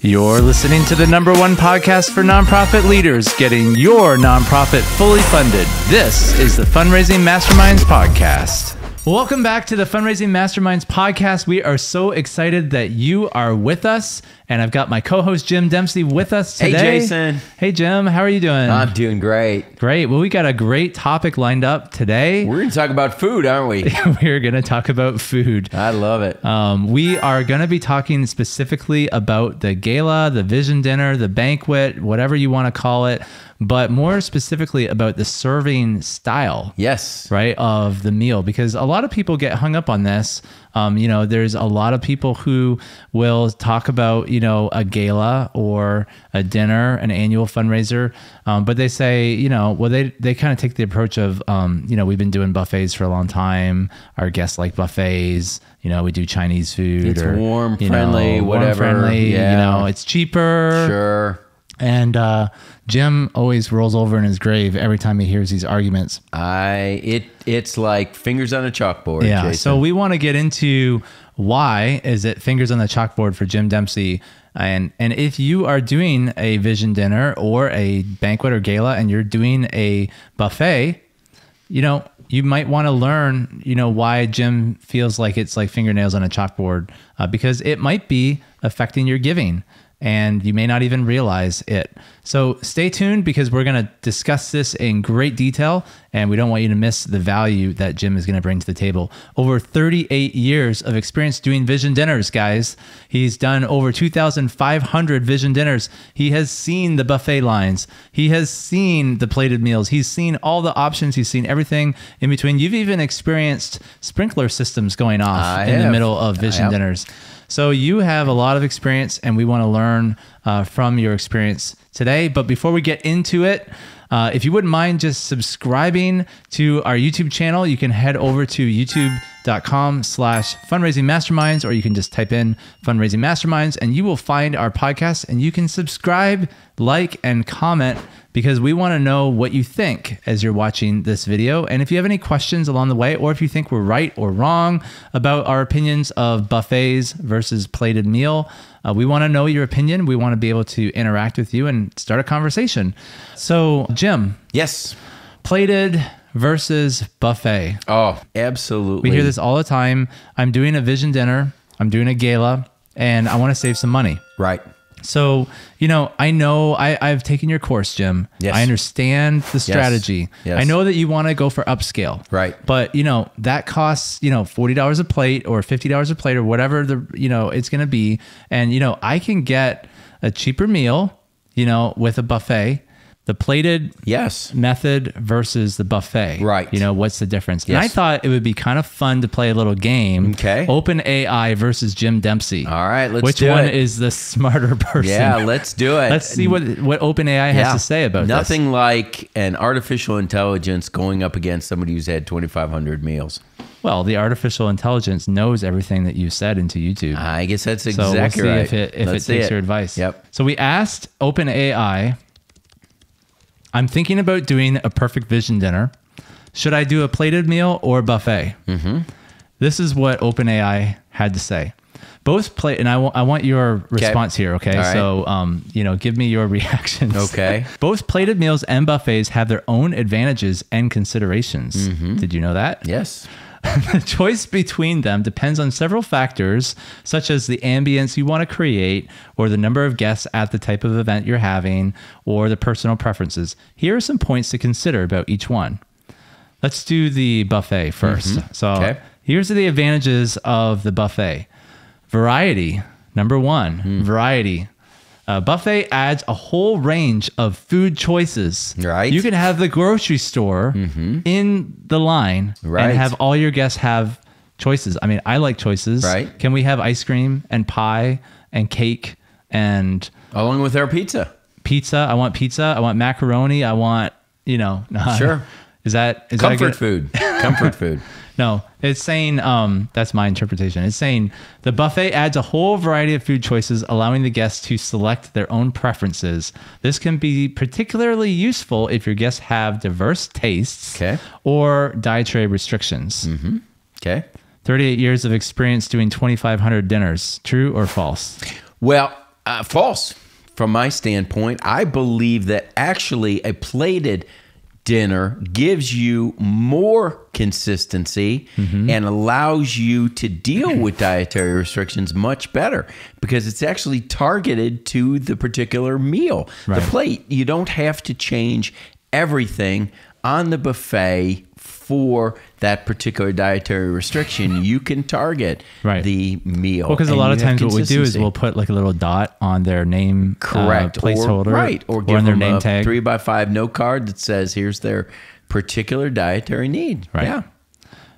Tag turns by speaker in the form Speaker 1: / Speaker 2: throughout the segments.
Speaker 1: You're listening to the number one podcast for nonprofit leaders getting your nonprofit fully funded. This is the Fundraising Masterminds Podcast. Welcome back to the Fundraising Masterminds Podcast. We are so excited that you are with us. And I've got my co host, Jim Dempsey, with us today. Hey.
Speaker 2: Jason.
Speaker 1: Hey, Jim. How are you doing?
Speaker 2: I'm doing great.
Speaker 1: Great. Well, we got a great topic lined up today.
Speaker 2: We're going to talk about food, aren't we?
Speaker 1: We're going to talk about food.
Speaker 2: I love it.
Speaker 1: Um, we are going to be talking specifically about the gala, the vision dinner, the banquet, whatever you want to call it, but more specifically about the serving style,
Speaker 2: yes.
Speaker 1: right, of the meal. Because a lot of people get hung up on this. Um, you know, there's a lot of people who will talk about, you know, a gala or a dinner, an annual fundraiser, um, but they say, you know, well, they they kind of take the approach of, um, you know, we've been doing buffets for a long time. Our guests like buffets. You know, we do Chinese food.
Speaker 2: It's
Speaker 1: or,
Speaker 2: warm, friendly,
Speaker 1: know, warm,
Speaker 2: whatever.
Speaker 1: friendly.
Speaker 2: Yeah.
Speaker 1: You know, it's cheaper.
Speaker 2: Sure.
Speaker 1: And uh, Jim always rolls over in his grave every time he hears these arguments.
Speaker 2: I it it's like fingers on a chalkboard.
Speaker 1: Yeah.
Speaker 2: Jason.
Speaker 1: So we want to get into why is it fingers on the chalkboard for Jim Dempsey, and and if you are doing a vision dinner or a banquet or gala, and you're doing a buffet, you know you might want to learn, you know, why Jim feels like it's like fingernails on a chalkboard, uh, because it might be affecting your giving and you may not even realize it. So stay tuned because we're going to discuss this in great detail and we don't want you to miss the value that Jim is going to bring to the table. Over 38 years of experience doing vision dinners, guys. He's done over 2,500 vision dinners. He has seen the buffet lines. He has seen the plated meals. He's seen all the options. He's seen everything in between. You've even experienced sprinkler systems going off
Speaker 2: I
Speaker 1: in the middle of vision dinners. So you have a lot of experience, and we want to learn uh, from your experience today. But before we get into it, uh, if you wouldn't mind just subscribing to our YouTube channel, you can head over to youtube.com slash fundraising masterminds, or you can just type in fundraising masterminds and you will find our podcast and you can subscribe, like, and comment because we want to know what you think as you're watching this video. And if you have any questions along the way, or if you think we're right or wrong about our opinions of buffets versus plated meal, uh, we want to know your opinion. We want to be able to interact with you and start a conversation. So, Jim,
Speaker 2: yes.
Speaker 1: plated versus buffet.
Speaker 2: Oh, absolutely.
Speaker 1: We hear this all the time. I'm doing a vision dinner, I'm doing a gala, and I want to save some money.
Speaker 2: Right.
Speaker 1: So, you know, I know I, I've taken your course, Jim.
Speaker 2: Yes.
Speaker 1: I understand the strategy.
Speaker 2: Yes.
Speaker 1: I know that you want to go for upscale.
Speaker 2: Right.
Speaker 1: But, you know, that costs, you know, $40 a plate or $50 a plate or whatever the, you know, it's going to be. And, you know, I can get a cheaper meal, you know, with a buffet. The plated
Speaker 2: Yes.
Speaker 1: method versus the buffet.
Speaker 2: Right.
Speaker 1: You know, what's the difference? And I thought it would be kind of fun to play a little game.
Speaker 2: Okay.
Speaker 1: Open AI versus Jim Dempsey.
Speaker 2: All right, let's
Speaker 1: Which one
Speaker 2: it.
Speaker 1: is the smarter person?
Speaker 2: Yeah, let's do it.
Speaker 1: Let's see what what OpenAI has to say about
Speaker 2: Nothing like an artificial intelligence going up against somebody who's had 2,500 meals.
Speaker 1: Well, the artificial intelligence knows everything that you said into YouTube.
Speaker 2: I guess that's
Speaker 1: so
Speaker 2: exactly
Speaker 1: we'll see
Speaker 2: right.
Speaker 1: if it if
Speaker 2: Let's
Speaker 1: it takes your advice.
Speaker 2: Yep.
Speaker 1: So we asked OpenAI. I'm thinking about doing a perfect vision dinner. Should I do a plated meal or buffet? Mm-hmm. This is what OpenAI had to say. Both plate, and I want I want your response here. Okay,
Speaker 2: right.
Speaker 1: so um, you know, give me your reactions.
Speaker 2: Okay.
Speaker 1: Both plated meals and buffets have their own advantages and considerations.
Speaker 2: Mm-hmm.
Speaker 1: Did you know that?
Speaker 2: Yes.
Speaker 1: the choice between them depends on several factors, such as the ambience you want to create, or the number of guests at the type of event you're having, or the personal preferences. Here are some points to consider about each one. Let's do the buffet 1st mm-hmm. So,
Speaker 2: Okay.
Speaker 1: here's the advantages of the buffet variety. Number one, mm. variety. Uh, buffet adds a whole range of food choices.
Speaker 2: Right.
Speaker 1: You can have the grocery store in the line
Speaker 2: Right.
Speaker 1: and have all your guests have choices. I mean, I like choices.
Speaker 2: Right.
Speaker 1: Can we have ice cream and pie and cake and
Speaker 2: Along with our pizza.
Speaker 1: pizza? I want pizza. I want macaroni. I want, you know,
Speaker 2: Sure.
Speaker 1: Is that is that
Speaker 2: Comfort
Speaker 1: good-
Speaker 2: food. Comfort food.
Speaker 1: No, it's saying um, that's my interpretation. It's saying the buffet adds a whole variety of food choices, allowing the guests to select their own preferences. This can be particularly useful if your guests have diverse tastes
Speaker 2: Okay.
Speaker 1: or dietary restrictions.
Speaker 2: Okay.
Speaker 1: 38 years of experience doing 2,500 dinners. True or false?
Speaker 2: Well, Uh, false. From my standpoint, I believe that actually a plated dinner gives you more consistency
Speaker 1: Mm-hmm.
Speaker 2: and allows you to deal with dietary restrictions much better because it's actually targeted to the particular meal.
Speaker 1: Right.
Speaker 2: The plate, you don't have to change everything on the buffet for that particular dietary restriction. you can target
Speaker 1: Right.
Speaker 2: the meal.
Speaker 1: Well, because a lot of times what we do is we'll put like a little dot on their name
Speaker 2: correct
Speaker 1: uh, placeholder,
Speaker 2: or, right or give
Speaker 1: on their name
Speaker 2: a
Speaker 1: tag.
Speaker 2: three by five note card that says here's their particular dietary need
Speaker 1: Right.
Speaker 2: yeah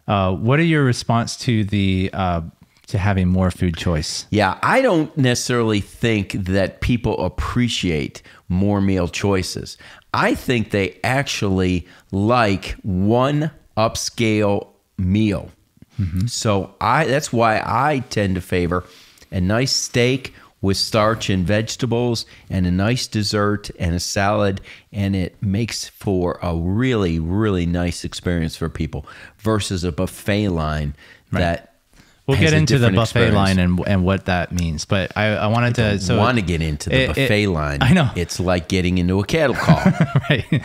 Speaker 1: Uh, what are your response to the uh, to having more food choice?
Speaker 2: yeah i don't necessarily think that people appreciate more meal choices i think they actually like one upscale meal. Mm-hmm. So i that's why i tend to favor a nice steak with starch and vegetables and a nice dessert and a salad and it makes for a really really nice experience for people versus a buffet line that
Speaker 1: We'll get into the buffet
Speaker 2: experience.
Speaker 1: line and and what that means, but I, I wanted to so
Speaker 2: want to get into the
Speaker 1: it- it-
Speaker 2: buffet line.
Speaker 1: I know.
Speaker 2: It's like getting into a cattle call.
Speaker 1: right.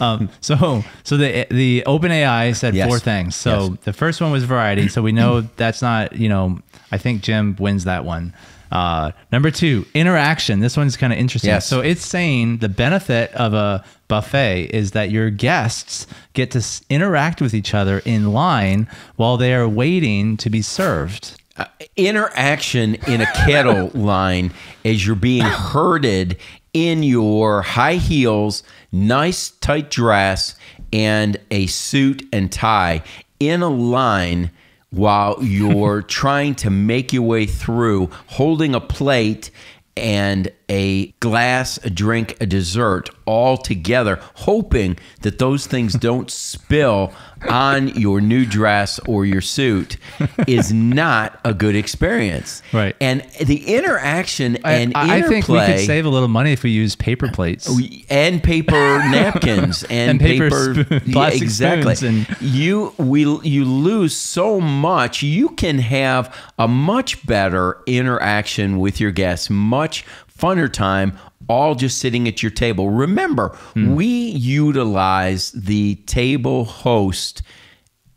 Speaker 1: um, so so the the open AI said
Speaker 2: Yes.
Speaker 1: four things. So
Speaker 2: Yes.
Speaker 1: the first one was variety. So we know that's not you know I think Jim wins that one. Uh, number two, interaction. This one's kind of interesting.
Speaker 2: Yes.
Speaker 1: So it's saying the benefit of a buffet is that your guests get to s- interact with each other in line while they are waiting to be served.
Speaker 2: Uh, interaction in a kettle line as you're being herded in your high heels, nice tight dress, and a suit and tie in a line while you're trying to make your way through holding a plate and a glass, a drink, a dessert all together, hoping that those things don't spill on your new dress or your suit is not a good experience.
Speaker 1: Right.
Speaker 2: And the interaction and
Speaker 1: I, I think we could save a little money if we use paper plates.
Speaker 2: Oh, and paper napkins and,
Speaker 1: And paper
Speaker 2: paper,
Speaker 1: spoon-
Speaker 2: yeah, exactly.
Speaker 1: and-
Speaker 2: you we you lose so much. You can have a much better interaction with your guests, much funner time. All just sitting at your table. Remember,
Speaker 1: Hmm.
Speaker 2: we utilize the table host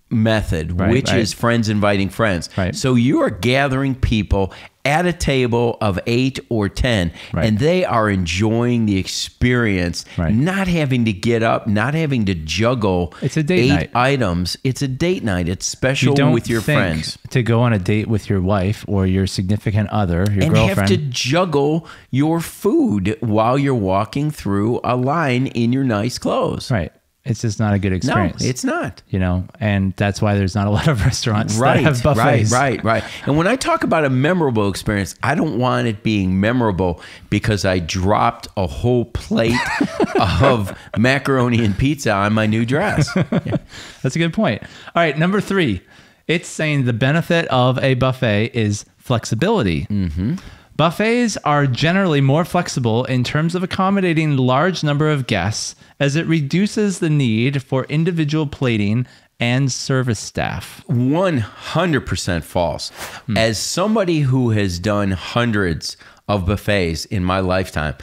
Speaker 2: method,
Speaker 1: Right,
Speaker 2: which
Speaker 1: right.
Speaker 2: is friends inviting friends.
Speaker 1: Right.
Speaker 2: So you are gathering people at a table of eight or 10,
Speaker 1: Right.
Speaker 2: and they are enjoying the experience,
Speaker 1: Right.
Speaker 2: not having to get up, not having to juggle
Speaker 1: It's a date
Speaker 2: eight
Speaker 1: night.
Speaker 2: items. It's a date night. It's
Speaker 1: you
Speaker 2: special
Speaker 1: don't
Speaker 2: with your friends.
Speaker 1: to go on a date with your wife or your significant other, your
Speaker 2: And
Speaker 1: girlfriend.
Speaker 2: have to juggle your food while you're walking through a line in your nice clothes.
Speaker 1: right. It's just not a good experience.
Speaker 2: No, it's not.
Speaker 1: you know, and that's why there's not a lot of restaurants
Speaker 2: Right,
Speaker 1: that have buffets.
Speaker 2: right, right, right. And when I talk about a memorable experience, I don't want it being memorable because I dropped a whole plate of macaroni and pizza on my new dress.
Speaker 1: That's a good point. All right, number three, it's saying the benefit of a buffet is flexibility. Mm-hmm. Buffets are generally more flexible in terms of accommodating large number of guests, as it reduces the need for individual plating and service staff.
Speaker 2: 100% false. Hmm. As somebody who has done hundreds of buffets in my lifetime,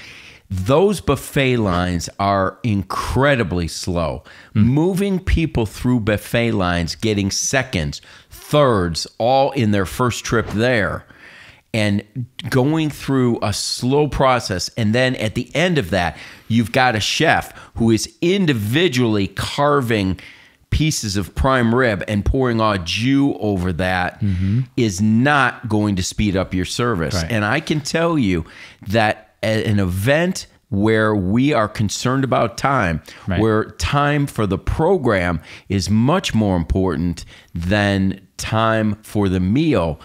Speaker 2: those buffet lines are incredibly slow. Hmm. Moving people through buffet lines, getting seconds, thirds, all in their first trip there, and going through a slow process. And then at the end of that, you've got a chef who is individually carving pieces of prime rib and pouring au jus over that mm-hmm. is not going to speed up your service.
Speaker 1: Right.
Speaker 2: And I can tell you that at an event where we are concerned about time,
Speaker 1: Right.
Speaker 2: where time for the program is much more important than time for the meal,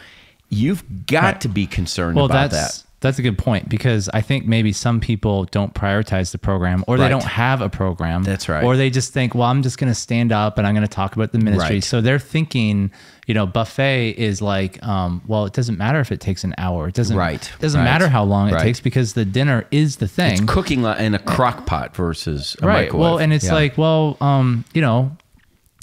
Speaker 2: you've got to be concerned
Speaker 1: Well,
Speaker 2: about
Speaker 1: that's
Speaker 2: that.
Speaker 1: that's a good point because I think maybe some people don't prioritize the program or they don't have a program.
Speaker 2: That's right.
Speaker 1: Or they just think, well, I'm just going to stand up and I'm going to talk about the ministry.
Speaker 2: Right.
Speaker 1: So they're thinking, you know, buffet is like, um, well, it doesn't matter if it takes an hour. It doesn't.
Speaker 2: Right.
Speaker 1: It doesn't
Speaker 2: Right.
Speaker 1: matter how long it takes because the dinner is the thing.
Speaker 2: It's cooking in a crock pot versus a
Speaker 1: right.
Speaker 2: microwave.
Speaker 1: Well, and it's
Speaker 2: Yeah.
Speaker 1: like, well, um, you know,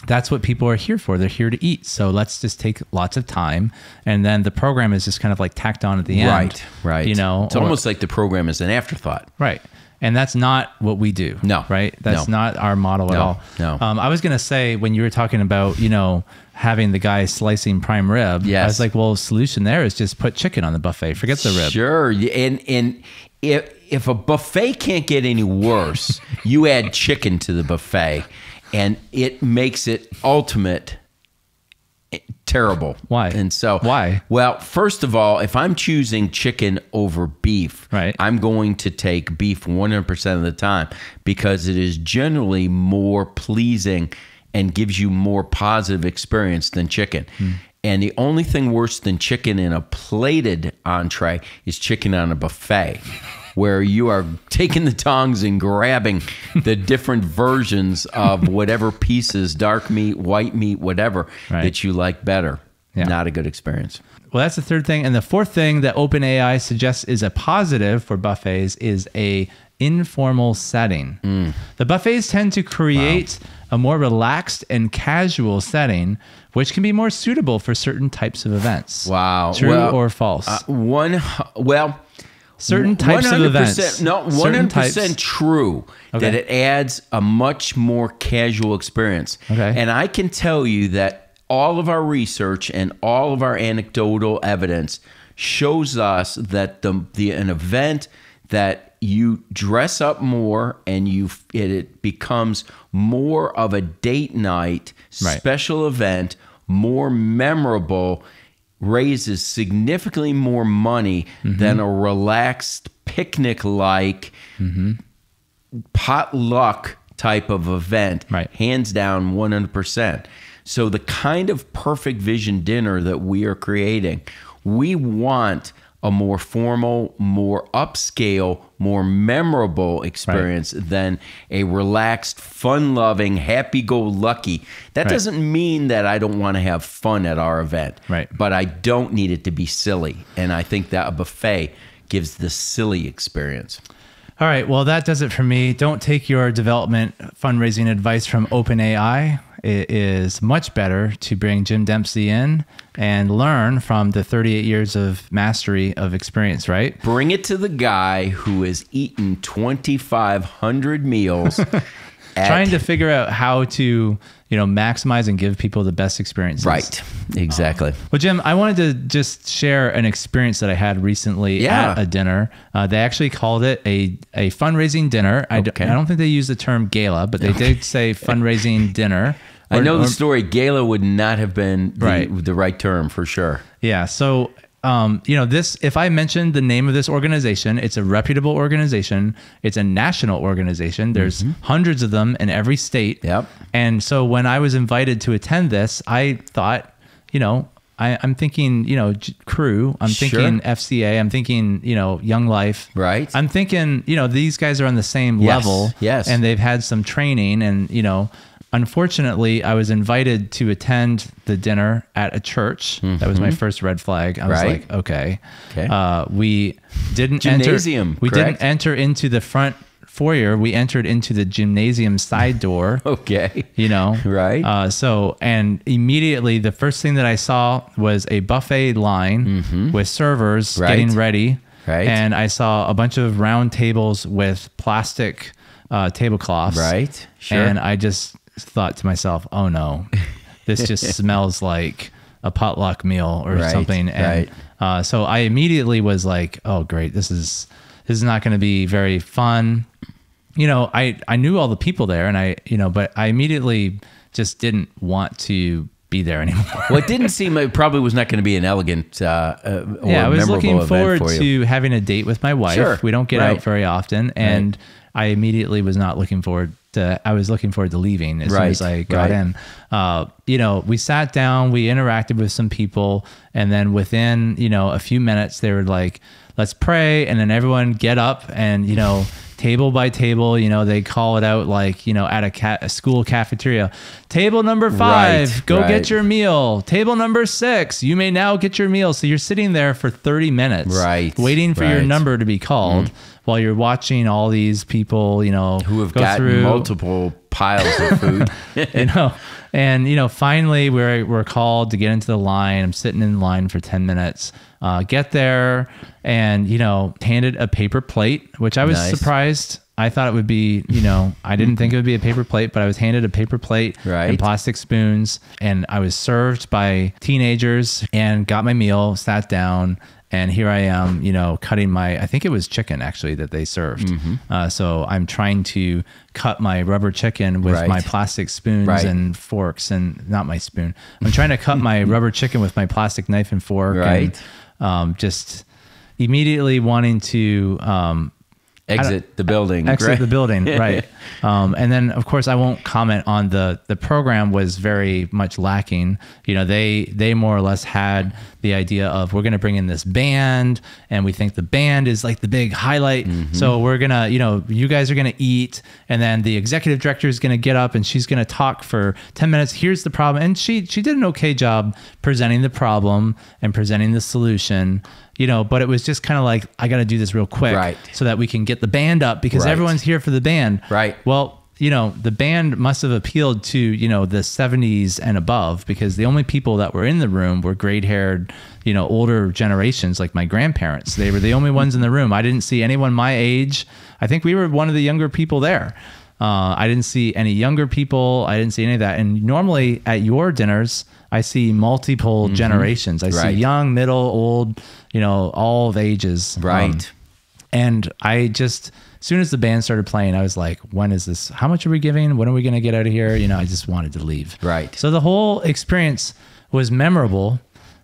Speaker 1: that's what people are here for. They're here to eat. So let's just take lots of time, and then the program is just kind of like tacked on at the end.
Speaker 2: Right, right.
Speaker 1: You know,
Speaker 2: it's
Speaker 1: or-
Speaker 2: almost like the program is an afterthought.
Speaker 1: Right. And that's not what we do.
Speaker 2: No.
Speaker 1: Right. That's
Speaker 2: No.
Speaker 1: not our model at all.
Speaker 2: No.
Speaker 1: Um, I was going to say, when you were talking about, you know, having the guy slicing prime rib, I was like, well, solution there is just put chicken on the buffet. Forget the rib.
Speaker 2: Sure, and and if if a buffet can't get any worse, you add chicken to the buffet, and it makes it ultimate eh, terrible.
Speaker 1: Why?
Speaker 2: And so
Speaker 1: Why?
Speaker 2: Well, first of all, if I'm choosing chicken over beef,
Speaker 1: Right.
Speaker 2: I'm going to take beef 100% of the time because it is generally more pleasing and gives you more positive experience than chicken.
Speaker 1: Hmm.
Speaker 2: And the only thing worse than chicken in a plated entree is chicken on a buffet. Where you are taking the tongs and grabbing the different versions of whatever pieces, dark meat, white meat, whatever,
Speaker 1: Right.
Speaker 2: that you like better.
Speaker 1: Yeah.
Speaker 2: Not a good experience.
Speaker 1: Well, that's the third thing. And the fourth thing that OpenAI suggests is a positive for buffets is a informal setting.
Speaker 2: Mm.
Speaker 1: The buffets tend to create a more relaxed and casual setting, which can be more suitable for certain types of events.
Speaker 2: Wow.
Speaker 1: True
Speaker 2: Well,
Speaker 1: or false?
Speaker 2: Uh, one, well,
Speaker 1: certain types of
Speaker 2: 100%
Speaker 1: events.
Speaker 2: No, one hundred percent true that it adds a much more casual experience.
Speaker 1: Okay.
Speaker 2: and I can tell you that all of our research and all of our anecdotal evidence shows us that the the an event that you dress up more and you it, it becomes more of a date night
Speaker 1: Right.
Speaker 2: special event more memorable raises significantly more money
Speaker 1: Mm-hmm.
Speaker 2: than a relaxed picnic like potluck type of event
Speaker 1: Right.
Speaker 2: hands down 100% so the kind of perfect vision dinner that we are creating we want a more formal more upscale more memorable experience than a relaxed fun-loving happy-go-lucky that
Speaker 1: Right.
Speaker 2: doesn't mean that i don't want to have fun at our event
Speaker 1: Right.
Speaker 2: but i don't need it to be silly and i think that a buffet gives the silly experience
Speaker 1: All right. Well, that does it for me. Don't take your development fundraising advice from OpenAI. It is much better to bring Jim Dempsey in and learn from the 38 years of mastery of experience, right?
Speaker 2: Bring it to the guy who has eaten 2,500 meals.
Speaker 1: Trying to figure out how to, you know, maximize and give people the best experiences.
Speaker 2: Right. Exactly.
Speaker 1: Well, Jim, I wanted to just share an experience that I had recently
Speaker 2: Yeah.
Speaker 1: at a dinner. Uh, they actually called it a, a fundraising dinner. I, d-
Speaker 2: Okay.
Speaker 1: I don't think they used the term gala, but they did say fundraising dinner.
Speaker 2: I know
Speaker 1: or-
Speaker 2: the story. Gala would not have been the
Speaker 1: Right.
Speaker 2: the right term for sure.
Speaker 1: Yeah. So, um, you know, this, if I mentioned the name of this organization, it's a reputable organization. It's a national organization. There's hundreds of them in every state.
Speaker 2: Yep.
Speaker 1: And so when I was invited to attend this, I thought, you know, I, I'm thinking, you know, J- crew. I'm
Speaker 2: Sure.
Speaker 1: thinking FCA. I'm thinking, you know, Young Life.
Speaker 2: Right.
Speaker 1: I'm thinking, you know, these guys are on the same
Speaker 2: Yes,
Speaker 1: level.
Speaker 2: yes.
Speaker 1: And they've had some training, and you know, unfortunately, I was invited to attend the dinner at a church. That was my first red flag. I was
Speaker 2: Mm-hmm. Right.
Speaker 1: like, okay.
Speaker 2: Okay.
Speaker 1: Uh, we didn't
Speaker 2: Gymnasium,
Speaker 1: enter. We
Speaker 2: correct?
Speaker 1: didn't enter into the front foyer. We entered into the gymnasium side door.
Speaker 2: Okay.
Speaker 1: You know,
Speaker 2: Right.
Speaker 1: Uh, so, and immediately the first thing that I saw was a buffet line with servers.
Speaker 2: Right.
Speaker 1: getting ready.
Speaker 2: Right.
Speaker 1: And I saw a bunch of round tables with plastic uh, tablecloths.
Speaker 2: Right. Sure.
Speaker 1: And I just thought to myself, oh no, this just smells like a potluck meal or
Speaker 2: Right,
Speaker 1: something. And
Speaker 2: right.
Speaker 1: uh, so I immediately was like, oh great, this is this is not going to be very fun. You know, I I knew all the people there, and I you know, but I immediately just didn't want to be there anymore.
Speaker 2: well, it didn't seem it probably was not going to be an elegant uh, uh, or
Speaker 1: yeah, I was looking forward
Speaker 2: for
Speaker 1: to having a date with my wife.
Speaker 2: Sure,
Speaker 1: We don't get
Speaker 2: right.
Speaker 1: out very often, and I immediately was not looking forward to. I was looking forward to leaving as soon as I got
Speaker 2: right.
Speaker 1: in. Uh, you know, we sat down, we interacted with some people, and then within you know a few minutes, they were like, "Let's pray," and then everyone get up and you know. Table by table, you know, they call it out like, you know, at a, ca- a school cafeteria. Table number five,
Speaker 2: Right,
Speaker 1: go
Speaker 2: right.
Speaker 1: get your meal. Table number six, you may now get your meal. So you're sitting there for 30 minutes,
Speaker 2: Right,
Speaker 1: waiting for your
Speaker 2: right. Mm-hmm.
Speaker 1: number to be called while you're watching all these people, you know,
Speaker 2: who have
Speaker 1: go
Speaker 2: gotten
Speaker 1: through,
Speaker 2: multiple piles of food.
Speaker 1: you know, and you know, finally we're we're called to get into the line. I'm sitting in line for ten minutes. Uh, get there, and you know, handed a paper plate, which I was
Speaker 2: Nice.
Speaker 1: surprised. I thought it would be, you know, I didn't think it would be a paper plate, but I was handed a paper plate
Speaker 2: Right.
Speaker 1: and plastic spoons, and I was served by teenagers and got my meal, sat down, and here I am, you know, cutting my, I think it was chicken actually that they served.
Speaker 2: Mm-hmm.
Speaker 1: Uh, so I'm trying to cut my rubber chicken with
Speaker 2: Right.
Speaker 1: my plastic spoons
Speaker 2: Right.
Speaker 1: and forks, and not my spoon. I'm trying to cut my rubber chicken with my plastic knife and fork,
Speaker 2: Right.
Speaker 1: And, um, just immediately wanting to um,
Speaker 2: Exit the building.
Speaker 1: exit
Speaker 2: right?
Speaker 1: the building right um, and then of course i won't comment on the the program was very much lacking you know they they more or less had the idea of we're going to bring in this band and we think the band is like the big highlight
Speaker 2: Mm-hmm.
Speaker 1: so we're going to you know you guys are going to eat and then the executive director is going to get up and she's going to talk for 10 minutes here's the problem and she she did an okay job presenting the problem and presenting the solution you know but it was just kind of like i got to do this real quick
Speaker 2: Right.
Speaker 1: so that we can get the band up because
Speaker 2: Right.
Speaker 1: everyone's here for the band.
Speaker 2: Right.
Speaker 1: Well, you know, the band must have appealed to, you know, the 70s and above because the only people that were in the room were gray haired, you know, older generations like my grandparents. They were the only ones in the room. I didn't see anyone my age. I think we were one of the younger people there. Uh, I didn't see any younger people. I didn't see any of that. And normally at your dinners, I see multiple generations. I
Speaker 2: Mm-hmm. Right.
Speaker 1: see young, middle, old, you know, all of ages. Um,
Speaker 2: Right.
Speaker 1: and I just, as soon as the band started playing, I was like, when is this? How much are we giving? When are we going to get out of here? You know, I just wanted to leave.
Speaker 2: Right.
Speaker 1: So the whole experience was memorable,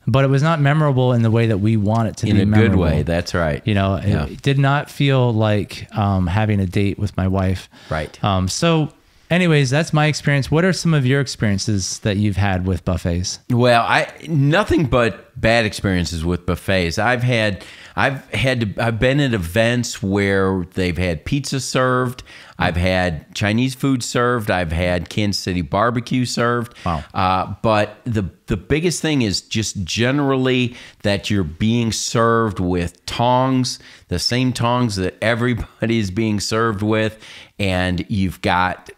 Speaker 1: but it was not memorable in the way that we want it to
Speaker 2: in
Speaker 1: be
Speaker 2: a
Speaker 1: memorable.
Speaker 2: good way. That's right.
Speaker 1: You know, it-
Speaker 2: Yeah.
Speaker 1: it, did not feel like um, having a date with my wife.
Speaker 2: Right.
Speaker 1: Um, so, anyways, that's my experience. What are some of your experiences that you've had with buffets?
Speaker 2: Well, I nothing but bad experiences with buffets. I've had I've had to, I've been at events where they've had pizza served. I've had Chinese food served. I've had Kansas City barbecue served.
Speaker 1: Wow.
Speaker 2: Uh, but the the biggest thing is just generally that you're being served with tongs, the same tongs that everybody is being served with, and you've got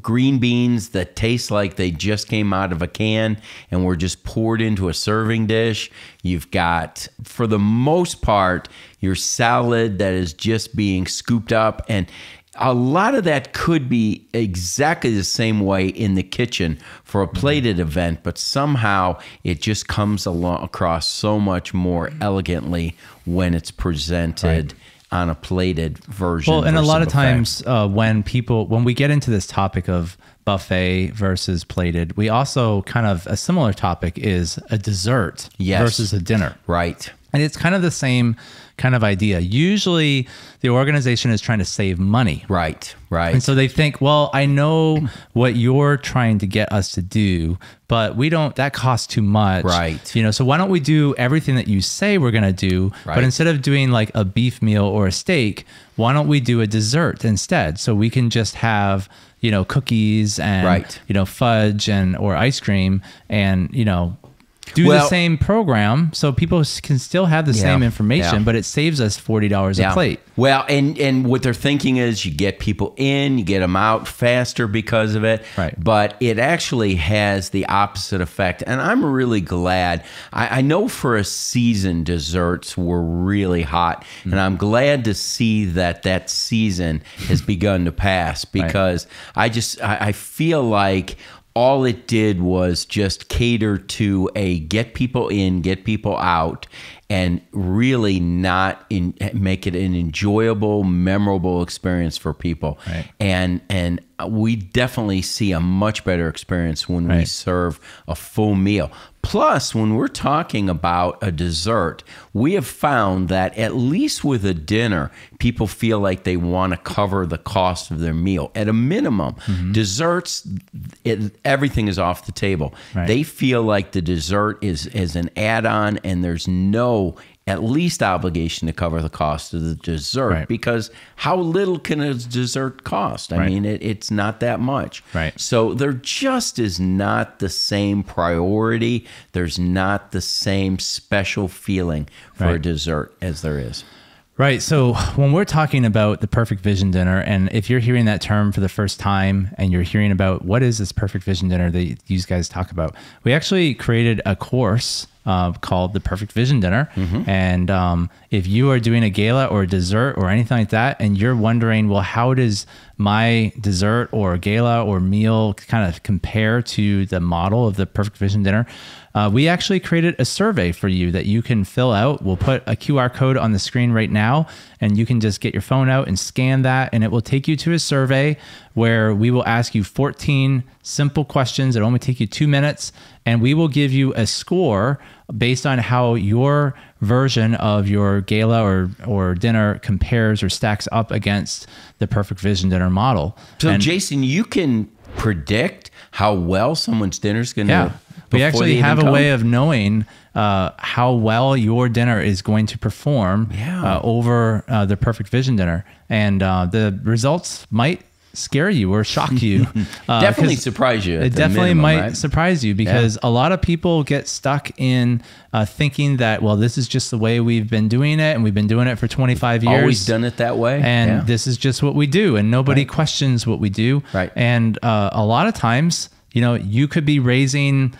Speaker 2: green beans that taste like they just came out of a can and were just poured into a serving dish. You've got, for the most part, your salad that is just being scooped up. And a lot of that could be exactly the same way in the kitchen for a plated event, but somehow it just comes along across so much more elegantly when it's presented on a plated version.
Speaker 1: Well, and a lot of
Speaker 2: buffet.
Speaker 1: times uh, when people when we get into this topic of buffet versus plated, we also kind of a similar topic is a dessert
Speaker 2: Yes.
Speaker 1: versus a dinner.
Speaker 2: Right.
Speaker 1: And it's kind of the same kind of idea. Usually the organization is trying to save money.
Speaker 2: Right. Right.
Speaker 1: And so they think, well, I know what you're trying to get us to do, but we don't, that costs too much.
Speaker 2: Right.
Speaker 1: You know, so why don't we do everything that you say we're going to do?
Speaker 2: Right.
Speaker 1: But instead of doing like a beef meal or a steak, why don't we do a dessert instead? So we can just have, you know, cookies and,
Speaker 2: Right.
Speaker 1: you know, fudge and, or ice cream and, you know, do the same program so people can still have the same information,
Speaker 2: Yeah.
Speaker 1: but it saves us $40 a plate.
Speaker 2: Well, and and what they're thinking is you get people in, you get them out faster because of it.
Speaker 1: Right.
Speaker 2: But it actually has the opposite effect, and I'm really glad. I, I know for a season desserts were really hot,
Speaker 1: Mm.
Speaker 2: and I'm glad to see that that season has begun to pass because I just I, I feel like all it did was just cater to a get people in, get people out, and really not in, make it an enjoyable, memorable experience for people.
Speaker 1: Right.
Speaker 2: And and we definitely see a much better experience when we serve a full meal. Plus, when we're talking about a dessert, we have found that at least with a dinner, people feel like they want to cover the cost of their meal. At a minimum, mm-hmm. desserts, it, everything is off the table.
Speaker 1: Right.
Speaker 2: They feel like the dessert is, is an add on and there's no at least obligation to cover the cost of the dessert
Speaker 1: Right.
Speaker 2: because how little can a dessert cost? I
Speaker 1: Right.
Speaker 2: mean, it, it's not that much.
Speaker 1: Right.
Speaker 2: So there just is not the same priority. There's not the same special feeling for a dessert as there is.
Speaker 1: Right. So when we're talking about the perfect vision dinner, and if you're hearing that term for the first time and you're hearing about what is this perfect vision dinner that you guys talk about, we actually created a course uh, called the Perfect Vision Dinner. And um, if you are doing a gala or a dessert or anything like that, and you're wondering, well, how does my dessert or gala or meal kind of compare to the model of the Perfect Vision Dinner? Uh, we actually created a survey for you that you can fill out. We'll put a QR code on the screen right now, and you can just get your phone out and scan that, and it will take you to a survey where we will ask you 14 simple questions. It only take you two minutes, and we will give you a score based on how your version of your gala or, or dinner compares or stacks up against the perfect vision dinner model.
Speaker 2: So,
Speaker 1: And-
Speaker 2: Jason, you can predict how well someone's dinner is going to.
Speaker 1: Yeah. We actually have a way of knowing uh, how well your dinner is going to perform
Speaker 2: Yeah.
Speaker 1: uh, over uh, the perfect vision dinner. And uh, the results might scare you or shock you. Uh,
Speaker 2: definitely surprise you.
Speaker 1: It definitely
Speaker 2: minimum,
Speaker 1: might
Speaker 2: right?
Speaker 1: surprise you because a lot of people get stuck in uh, thinking that, well, this is just the way we've been doing it and we've been doing it for 25 years
Speaker 2: Always done it that way.
Speaker 1: and
Speaker 2: Yeah.
Speaker 1: this is just what we do and nobody questions what we do
Speaker 2: Right.
Speaker 1: and uh, a lot of times you know you could be raising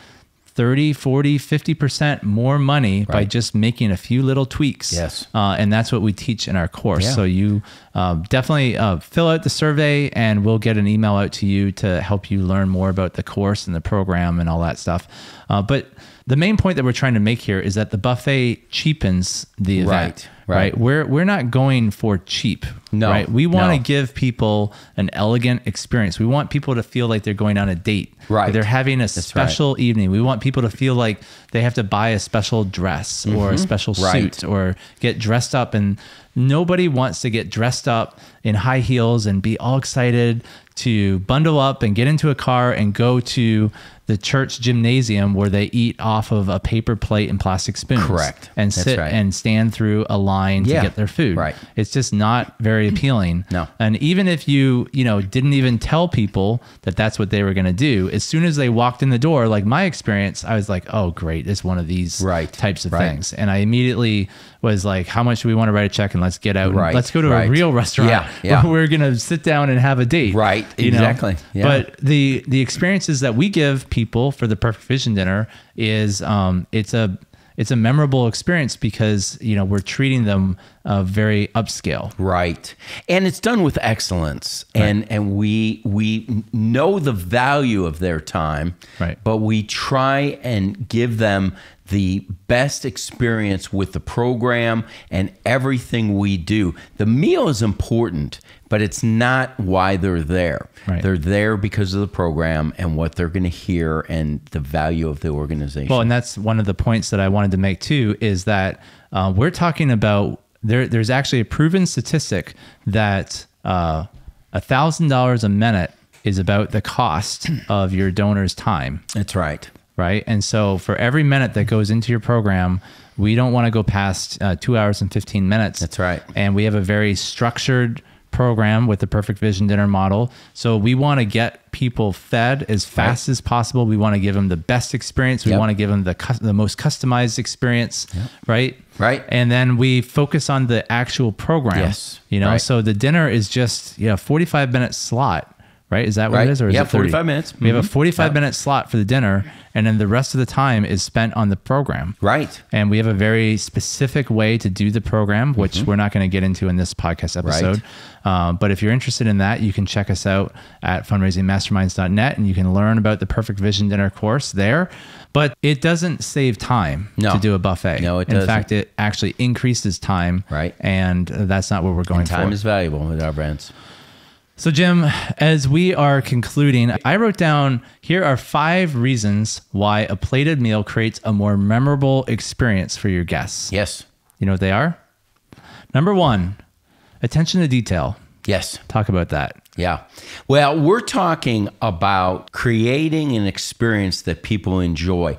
Speaker 1: 30 40 50% more money by just making a few little tweaks
Speaker 2: Yes.
Speaker 1: uh, and that's what we teach in our course
Speaker 2: Yeah.
Speaker 1: so you uh, definitely uh, fill out the survey and we'll get an email out to you to help you learn more about the course and the program and all that stuff uh, but the main point that we're trying to make here is that the buffet cheapens the event
Speaker 2: Right, right.
Speaker 1: right we're we're not going for cheap
Speaker 2: No,
Speaker 1: right we want to
Speaker 2: no.
Speaker 1: give people an elegant experience we want people to feel like they're going on a date
Speaker 2: Right.
Speaker 1: they're having a
Speaker 2: right.
Speaker 1: special evening we want people to feel like they have to buy a special dress or a special
Speaker 2: Mm-hmm. Right.
Speaker 1: suit or get dressed up and nobody wants to get dressed up in high heels and be all excited to bundle up and get into a car and go to the church gymnasium where they eat off of a paper plate and plastic spoons
Speaker 2: Correct.
Speaker 1: and sit
Speaker 2: right.
Speaker 1: and stand through a line
Speaker 2: Yeah.
Speaker 1: to get their food
Speaker 2: Right.
Speaker 1: it's just not very appealing
Speaker 2: No.
Speaker 1: and even if you you know didn't even tell people that that's what they were going to do as soon as they walked in the door like my experience i was like oh great it's one of these
Speaker 2: Right.
Speaker 1: types of
Speaker 2: Right.
Speaker 1: things and i immediately was like how much do we want to write a check and let's get out
Speaker 2: Right.
Speaker 1: let's go to
Speaker 2: Right.
Speaker 1: a real restaurant
Speaker 2: Yeah. Yeah.
Speaker 1: where we're going to sit down and have a date
Speaker 2: Right.
Speaker 1: you know?
Speaker 2: Exactly. Yeah.
Speaker 1: but the the experiences that we give people for the perfect vision dinner is um it's a it's a memorable experience because you know we're treating them uh, very upscale
Speaker 2: Right. And it's done with excellence. And and we we know the value of their time.
Speaker 1: Right.
Speaker 2: But we try and give them the best experience with the program and everything we do. The meal is important, but it's not why they're there.
Speaker 1: Right.
Speaker 2: They're there because of the program and what they're going to hear and the value of the organization.
Speaker 1: Well, and that's one of the points that I wanted to make too is that uh, we're talking about there. There's actually a proven statistic that uh, a thousand dollars a minute is about the cost of your donor's time,
Speaker 2: That's right.
Speaker 1: right? And so for every minute that goes into your program, we don't want to go past uh, two hours and fifteen minutes.
Speaker 2: That's right.
Speaker 1: And we have a very structured program with the perfect vision dinner model. So we want to get people fed as fast as possible. We want to give them the best experience. We
Speaker 2: Yep.
Speaker 1: want to give them the the most customized experience, right?
Speaker 2: Right.
Speaker 1: And then we focus on the actual program.
Speaker 2: Yes.
Speaker 1: You know,
Speaker 2: Right.
Speaker 1: so the dinner is just yeah, 45 minute slot, right? Is that what
Speaker 2: Right.
Speaker 1: it is or is
Speaker 2: Yeah,
Speaker 1: it 30?
Speaker 2: 45 minutes.
Speaker 1: We have a
Speaker 2: Mhm.
Speaker 1: 45
Speaker 2: Yep.
Speaker 1: minute slot for the dinner and then the rest of the time is spent on the program.
Speaker 2: Right.
Speaker 1: And we have a very specific way to do the program, which
Speaker 2: Mm-hmm.
Speaker 1: we're not going to get into in this podcast episode. Um, but if you're interested in that, you can check us out at fundraisingmasterminds.net and you can learn about the Perfect Vision Dinner course there. But it doesn't save time
Speaker 2: No.
Speaker 1: to do a buffet.
Speaker 2: No, it
Speaker 1: In
Speaker 2: doesn't.
Speaker 1: fact, it actually increases time.
Speaker 2: Right.
Speaker 1: And that's not what we're going
Speaker 2: Time
Speaker 1: for.
Speaker 2: Time is valuable with our brands.
Speaker 1: So, Jim, as we are concluding, I wrote down here are five reasons why a plated meal creates a more memorable experience for your guests.
Speaker 2: Yes.
Speaker 1: You know what they are? Number one, attention to detail.
Speaker 2: Yes.
Speaker 1: Talk about that.
Speaker 2: Yeah. Well, we're talking about creating an experience that people enjoy.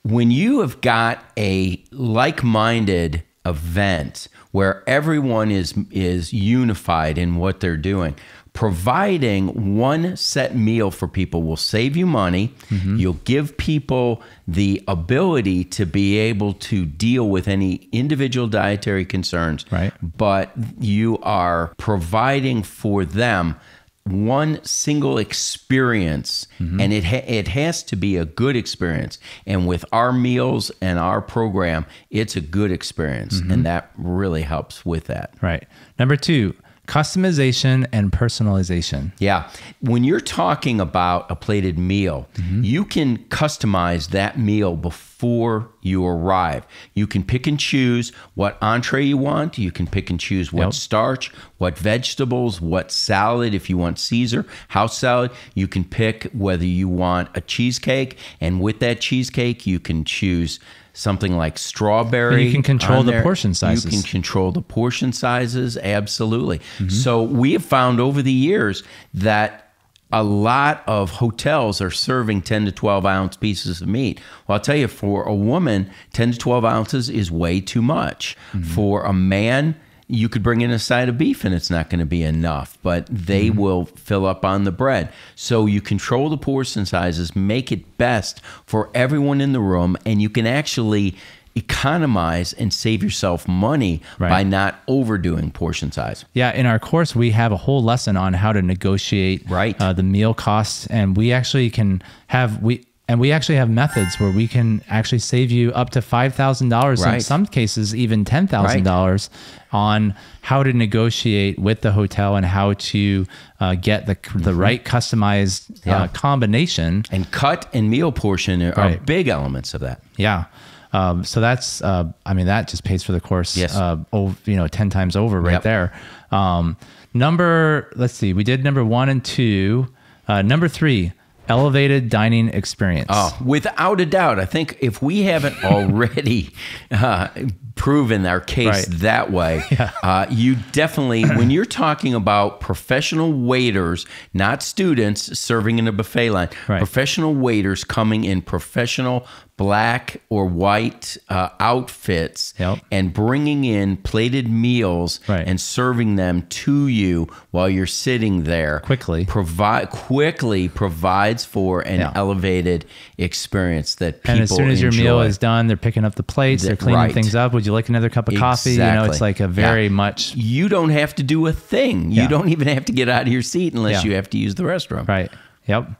Speaker 2: When you have got a like minded event where everyone is is unified in what they're doing providing one set meal for people will save you money. Mm-hmm. You'll give people the ability to be able to deal with any individual dietary concerns
Speaker 1: Right.
Speaker 2: but you are providing for them one single experience mm-hmm. and it ha- it has to be a good experience. And with our meals and our program it's a good experience and mm-hmm. that really helps with that.
Speaker 1: Right. Number two, customization and personalization.
Speaker 2: Yeah. When you're talking about a plated meal, mm-hmm. you can customize that meal before you arrive. You can pick and choose what entree you want. You can pick and choose what
Speaker 1: Yep.
Speaker 2: starch, what vegetables, what salad. If you want Caesar, house salad, you can pick whether you want a cheesecake. And with that cheesecake, you can choose something like strawberry.
Speaker 1: And you can control the
Speaker 2: there.
Speaker 1: portion sizes.
Speaker 2: You can control the portion sizes absolutely
Speaker 1: Mm-hmm.
Speaker 2: so we have found over the years that a lot of hotels are serving 10 to 12 ounce pieces of meat well i'll tell you for a woman 10 to 12 ounces is way too much
Speaker 1: Mm-hmm.
Speaker 2: for a man you could bring in a side of beef and it's not going to be enough, but they
Speaker 1: Mm-hmm.
Speaker 2: will fill up on the bread. So you control the portion sizes, make it best for everyone in the room, and you can actually economize and save yourself money
Speaker 1: Right.
Speaker 2: by not overdoing portion size.
Speaker 1: Yeah, in our course, we have a whole lesson on how to negotiate
Speaker 2: Right.
Speaker 1: uh, the meal costs, and we actually can have we and we actually have methods where we can actually save you up to five thousand dollars in some cases, even ten thousand dollars on how to negotiate with the hotel and how to uh, get the the right customized
Speaker 2: Mm-hmm. Yeah.
Speaker 1: uh, combination.
Speaker 2: And cut and meal portion are
Speaker 1: Right.
Speaker 2: big elements of that.
Speaker 1: Yeah. Um, so that's, uh, I mean, that just pays for the course,
Speaker 2: Yes.
Speaker 1: uh, oh, you know, 10 times over right
Speaker 2: Yep.
Speaker 1: there. Um, number, let's see, we did number one and two. Uh, number three, elevated dining experience.
Speaker 2: Oh, without a doubt. I think if we haven't already uh, proven our case
Speaker 1: Right.
Speaker 2: that way, uh, you definitely, when you're talking about professional waiters, not students serving in a buffet line,
Speaker 1: Right.
Speaker 2: professional waiters coming in professional black or white uh, outfits
Speaker 1: Yep.
Speaker 2: and bringing in plated meals
Speaker 1: Right.
Speaker 2: and serving them to you while you're sitting there
Speaker 1: Quickly.
Speaker 2: provide quickly provides for an
Speaker 1: Yeah.
Speaker 2: elevated experience that people
Speaker 1: and as soon as your meal is done, they're picking up the plates, they're cleaning
Speaker 2: right.
Speaker 1: things up. Would you like another cup of coffee? You know, it's like a very
Speaker 2: Yeah.
Speaker 1: much,
Speaker 2: you don't have to do a thing. You don't even have to get out of your seat unless
Speaker 1: Yeah.
Speaker 2: you have to use the restroom.
Speaker 1: right. Yep.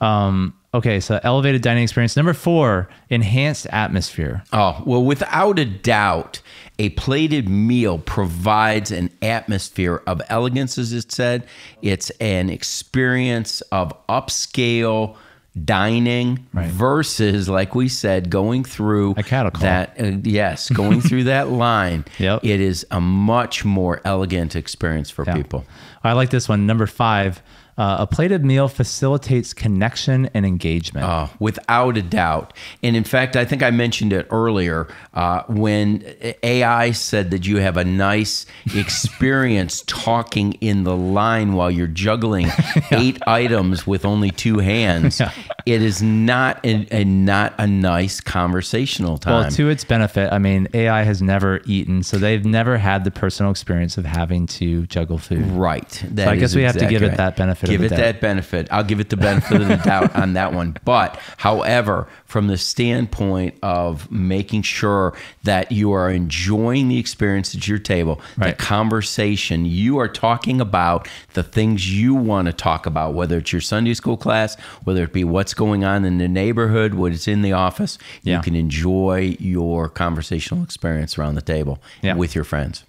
Speaker 1: Um, okay. So elevated dining experience. Number four, enhanced atmosphere.
Speaker 2: Oh, well, without a doubt, a plated meal provides an atmosphere of elegance, as it said. It's an experience of upscale dining
Speaker 1: Right.
Speaker 2: versus, like we said, going through
Speaker 1: A call.
Speaker 2: that. Uh, yes, going through that line.
Speaker 1: Yep.
Speaker 2: It is a much more elegant experience for
Speaker 1: Yeah.
Speaker 2: people.
Speaker 1: I like this one. Number five, uh, a plated meal facilitates connection and engagement.
Speaker 2: Uh, without a doubt. And in fact, I think I mentioned it earlier uh, when AI said that you have a nice experience talking in the line while you're juggling eight items with only two hands. It is not a, a not a nice conversational time.
Speaker 1: Well, to its benefit, I mean, AI has never eaten, so they've never had the personal experience of having to juggle food.
Speaker 2: Right. That
Speaker 1: I guess we have to give it that benefit
Speaker 2: Give it
Speaker 1: doubt.
Speaker 2: that benefit. I'll give it the benefit of the doubt on that one. But, however, from the standpoint of making sure that you are enjoying the experience at your table,
Speaker 1: Right.
Speaker 2: the conversation, you are talking about the things you want to talk about, whether it's your Sunday school class, whether it be what's going on in the neighborhood, what is in the office,
Speaker 1: Yeah.
Speaker 2: you can enjoy your conversational experience around the table
Speaker 1: Yeah.
Speaker 2: with your friends.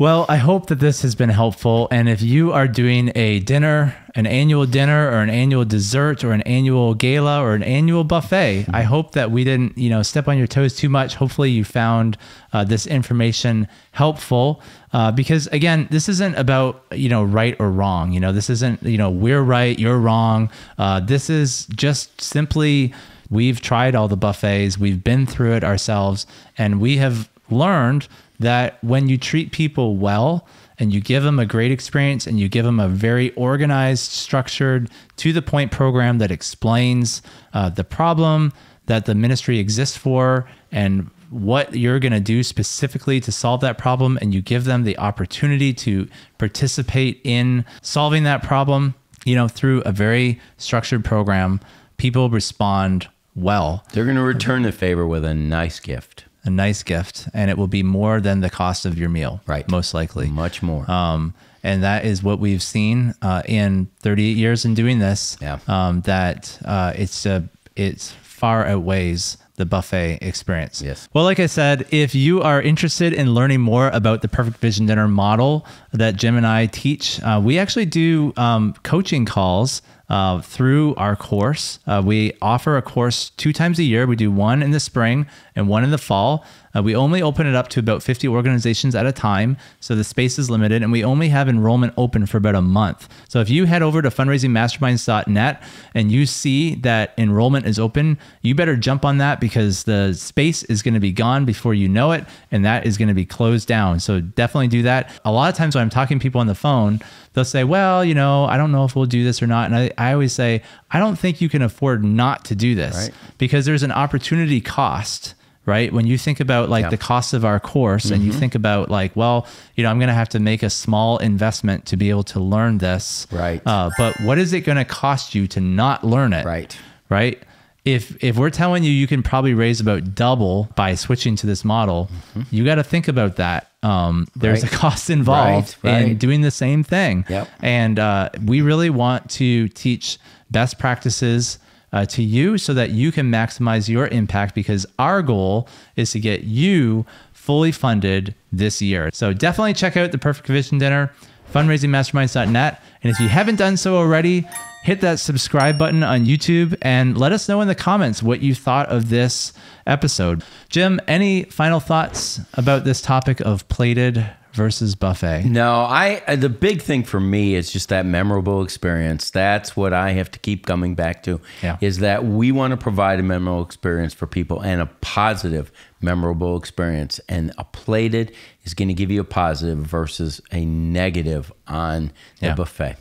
Speaker 1: Well, I hope that this has been helpful. And if you are doing a dinner, an annual dinner, or an annual dessert, or an annual gala, or an annual buffet, I hope that we didn't, you know, step on your toes too much. Hopefully, you found uh, this information helpful. Uh, because again, this isn't about you know right or wrong. You know, this isn't you know we're right, you're wrong. Uh, this is just simply we've tried all the buffets, we've been through it ourselves, and we have learned that when you treat people well and you give them a great experience and you give them a very organized, structured, to the point program that explains uh, the problem that the ministry exists for and what you're going to do specifically to solve that problem and you give them the opportunity to participate in solving that problem, you know, through a very structured program, people respond well.
Speaker 2: They're going to return the favor with a nice gift.
Speaker 1: A nice gift, and it will be more than the cost of your meal,
Speaker 2: Right.
Speaker 1: Most likely.
Speaker 2: Much more.
Speaker 1: Um, and that is what we've seen uh, in 38 years in doing this.
Speaker 2: Yeah.
Speaker 1: Um, that uh, it's uh, it's far outweighs the buffet experience.
Speaker 2: Yes.
Speaker 1: Well, like I said, if you are interested in learning more about the Perfect Vision Dinner model that Jim and I teach, uh, we actually do um, coaching calls. Uh, through our course, uh, we offer a course two times a year. We do one in the spring and one in the fall. Uh, we only open it up to about 50 organizations at a time, so the space is limited, and we only have enrollment open for about a month. So if you head over to fundraisingmasterminds.net and you see that enrollment is open, you better jump on that because the space is going to be gone before you know it, and that is going to be closed down. So definitely do that. A lot of times when I'm talking to people on the phone, they'll say, Well, you know, I don't know if we'll do this or not. And I, I always say, I don't think you can afford not to do this
Speaker 2: Right.
Speaker 1: because there's an opportunity cost right when you think about like
Speaker 2: Yeah.
Speaker 1: the cost of our course and you think about like well you know i'm going to have to make a small investment to be able to learn this
Speaker 2: Right.
Speaker 1: uh, but what is it going to cost you to not learn it
Speaker 2: Right.
Speaker 1: right if if we're telling you you can probably raise about double by switching to this model you got to think about that um, there's
Speaker 2: Right.
Speaker 1: a cost involved
Speaker 2: Right,
Speaker 1: in
Speaker 2: right.
Speaker 1: doing the same thing
Speaker 2: Yep.
Speaker 1: and uh, we really want to teach best practices uh, to you so that you can maximize your impact because our goal is to get you fully funded this year. So definitely check out the Perfect Vision Dinner, fundraisingmasterminds.net. And if you haven't done so already, hit that subscribe button on YouTube and let us know in the comments what you thought of this episode. Jim, any final thoughts about this topic of plated versus buffet?
Speaker 2: No, I uh, the big thing for me is just that memorable experience. That's what I have to keep coming back to.
Speaker 1: Yeah.
Speaker 2: Is that we want to provide a memorable experience for people and a positive memorable experience. And a plated is going to give you a positive versus a negative on the
Speaker 1: Yeah.
Speaker 2: buffet.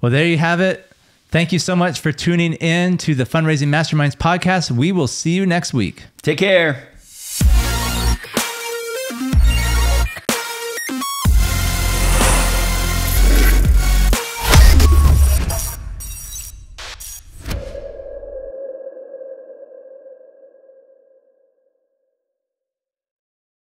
Speaker 1: Well, there you have it. Thank you so much for tuning in to the Fundraising Masterminds podcast. We will see you next week.
Speaker 2: Take care.